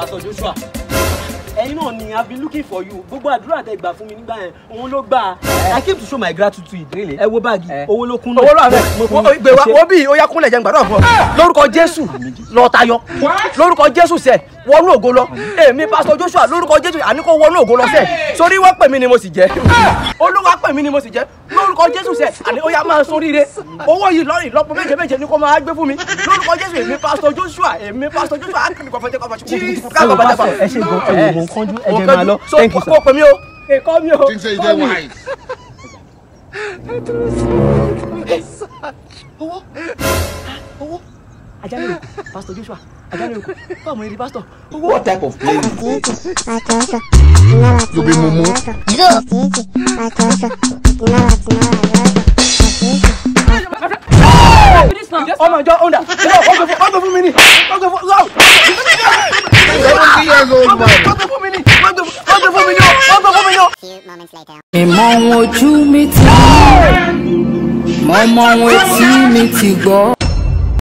Pastor Joshua ẹ̀yin náà ni I've been looking for you gbogbo àdúrà tẹ gbà fún mi nígbà yẹn òun ló gbà á I came to show my gratitude. Really? Ẹ wo báàgì. Owó ló kún náà. Owó ló àfẹ́. Gbé wa wo bí oya kúnlẹ̀ jẹ́ gbàdúrà fún ọ. Lórúkọ Jésù lọ tayọ. Lórúkọ Jésù sẹ̀ wọnú ògo lọ. Èmi Pásítọ̀ Joshua lórúkọ Jésù àní kò wọnú ògo lọ sẹ̀. Sori wọ́n pè mí ni mo sì jẹ́. Olúwa pè mí ni mo sì jẹ́. Lórúkọ Jésù sẹ̀ àní oya máa soríire. Owó yìí lọ́rì lọ́pọ̀ méje méje ni kò máa gbé fún mi. Lórúkọ Jésù èmi Pásítọ̀ Joshua èmi Pásítọ̀ Joshua á kìlì kọfẹ́ tẹ́ kọfẹ́ tẹ́ kọfẹ́ tẹ́ owó owó ajálẹ̀ òkú pásítọ̀ Joshua ajálẹ̀ òkú báwo ni pásítọ̀ owó. What type of play is this? yobe mumu. ọmọ ìjọ ọ̀ndà ọgbẹ fún mi ni ọgbẹ fún few moments later. would you meet me? My mom, would you meet me?